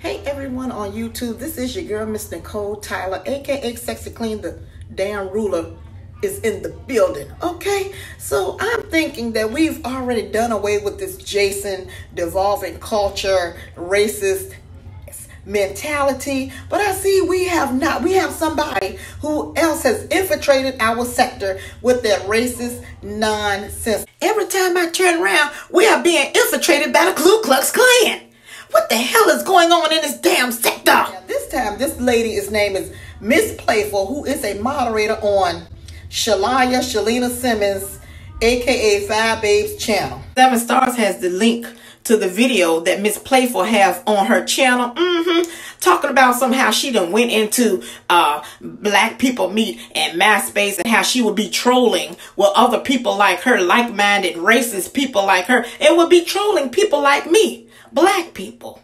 Hey everyone on YouTube, this is your girl, Miss Nicole Tyler, aka Sexy Clean, the damn ruler is in the building. Okay, so I'm thinking that we've already done away with this Jason devolving culture, racist mentality, but I see we have not. We have somebody who else has infiltrated our sector with their racist nonsense. Every time I turn around, we are being infiltrated by the Ku Klux Klan. What the hell is going on in this damn sector? Now, this time, this lady's name is Miss Playful, who is a moderator on Shalaya Shalina Simmons, aka Fyebabes channel. Seven Stars has the link to the video that Miss Playful have on her channel. Mm-hmm. Talking about somehow she done went into uh, Black People Meet and MySpace and how she would be trolling with other people like her, like-minded, racist people like her, and would be trolling people like me black people.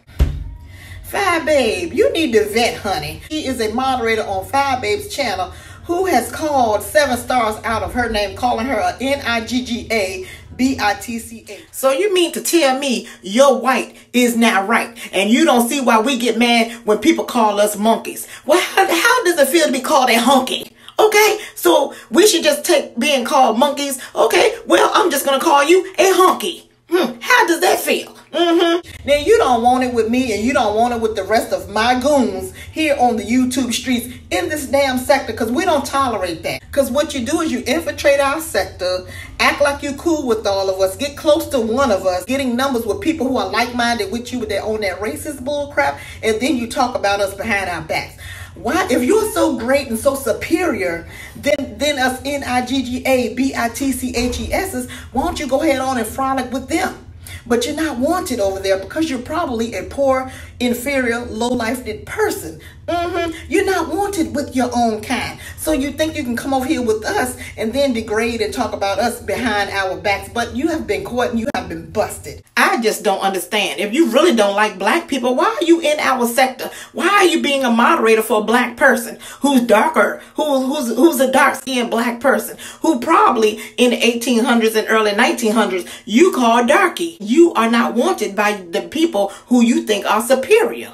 Fyebabe, you need to vet, honey. She is a moderator on Fyebabe's channel who has called seven stars out of her name, calling her a N-I-G-G-A B-I-T-C-A. So you mean to tell me your white is not right and you don't see why we get mad when people call us monkeys? Well, how, how does it feel to be called a honky? Okay, so we should just take being called monkeys. Okay, well, I'm just going to call you a honky. Hmm, how does that feel? Mm-hmm. Now you don't want it with me and you don't want it with the rest of my goons here on the YouTube streets in this damn sector because we don't tolerate that. Because what you do is you infiltrate our sector, act like you cool with all of us, get close to one of us, getting numbers with people who are like-minded with you with their own that racist bullcrap, and then you talk about us behind our backs. Why, if you're so great and so superior, then then us N I G G A B I T C H E S's, why don't you go ahead on and frolic with them? But you're not wanted over there because you're probably a poor, inferior, low-lifed person. Mm-hmm. You're not wanted with your own kind. So you think you can come over here with us and then degrade and talk about us behind our backs, but you have been caught and you have been busted. I just don't understand. If you really don't like black people, why are you in our sector? Why are you being a moderator for a black person who's darker, who, who's, who's a dark-skinned black person, who probably in the 1800s and early 1900s you call darky? You are not wanted by the people who you think are superior.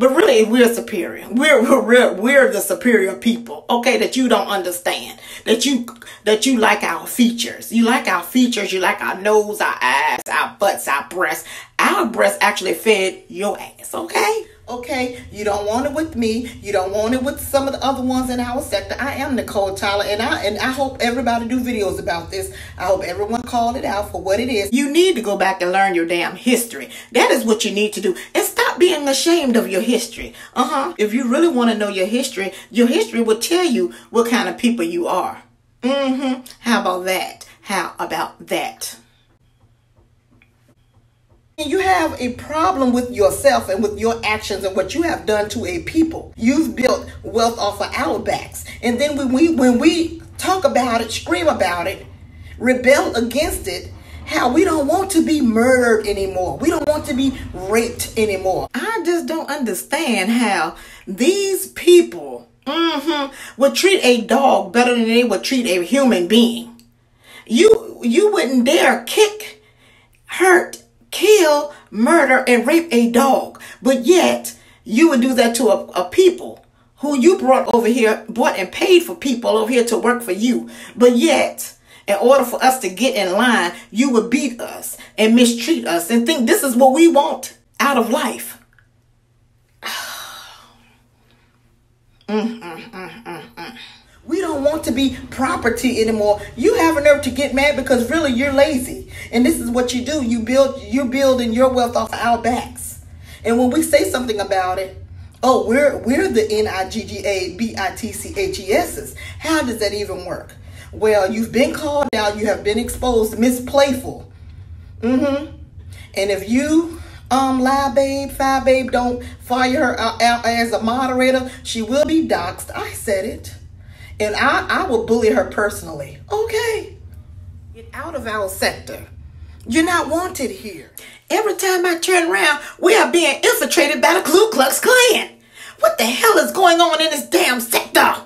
But really, we're superior. We're, we're, we're the superior people, okay, that you don't understand. That you, that you like our features. You like our features. You like our nose, our eyes, our butts, our breasts. Our breasts actually fed your ass, okay? Okay, you don't want it with me. You don't want it with some of the other ones in our sector. I am Nicole Tyler, and I and I hope everybody do videos about this. I hope everyone called it out for what it is. You need to go back and learn your damn history. That is what you need to do, and stop being ashamed of your history. Uh huh. If you really want to know your history, your history will tell you what kind of people you are. Mm hmm. How about that? How about that? You have a problem with yourself and with your actions and what you have done to a people. You've built wealth off of our backs. And then when we when we talk about it, scream about it, rebel against it, how we don't want to be murdered anymore. We don't want to be raped anymore. I just don't understand how these people mm-hmm, would treat a dog better than they would treat a human being. You you wouldn't dare kick, hurt, kill, murder, and rape a dog. But yet, you would do that to a, a people who you brought over here, bought and paid for people over here to work for you. But yet, in order for us to get in line, you would beat us and mistreat us and think this is what we want out of life. we don't want to be property anymore. You have a nerve to get mad because really you're lazy. And this is what you do. You build you're building your wealth off our backs. And when we say something about it, oh, we're we're the N-I-G-G-A-B-I-T-C-H-E-S's. How does that even work? Well, you've been called out, you have been exposed, Miss Playful. Mm-hmm. And if you um lie babe, Fyebabe, don't fire her out, out as a moderator, she will be doxxed. I said it. And I, I will bully her personally. Okay. Get out of our sector. You're not wanted here. Every time I turn around, we are being infiltrated by the Ku Klux Klan. What the hell is going on in this damn sector?